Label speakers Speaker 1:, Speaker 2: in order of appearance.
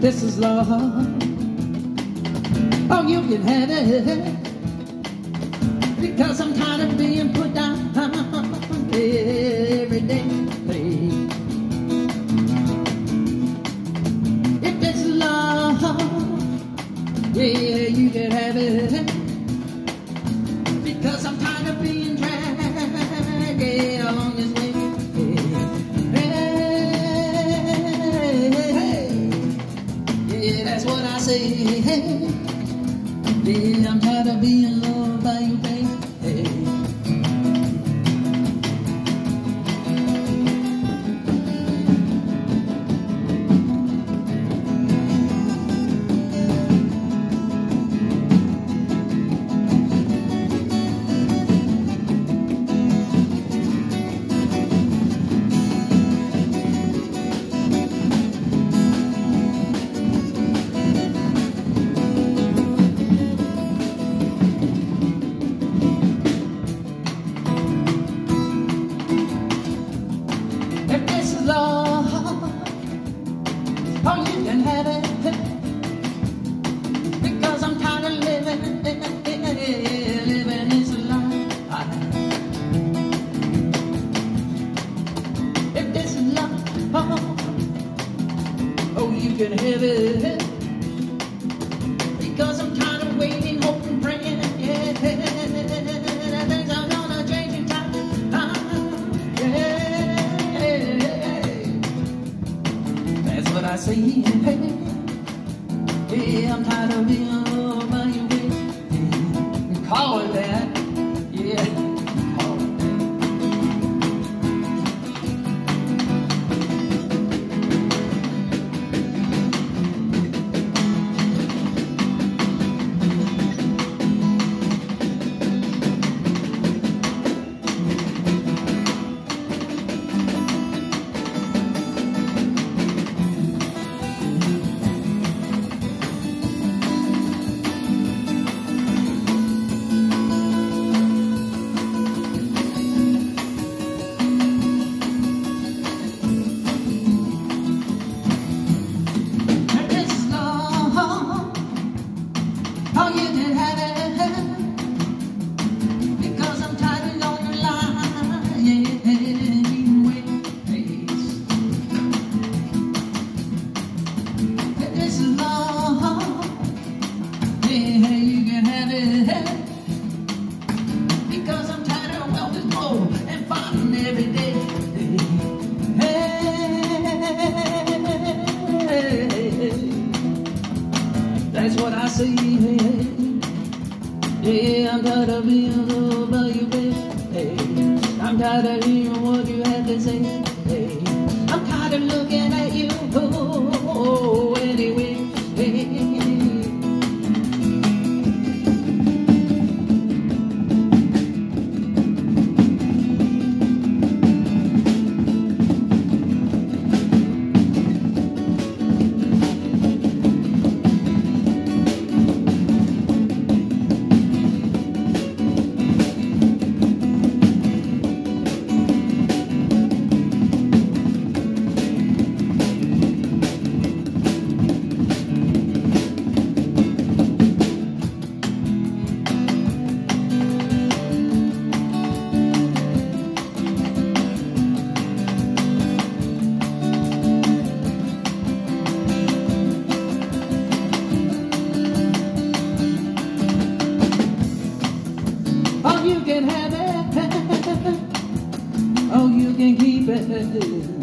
Speaker 1: this is love. Oh, you can have it. Because I'm tired of being what I say. Yeah, I'm tired of being loved can have it. Because I'm of waiting, hoping, praying, yeah. Things are gonna change yeah. That's what I say, yeah. yeah I'm tired of being on my way. Call it that. Hey, I'm tired of being a you, baby. Hey, I'm tired of hearing friend.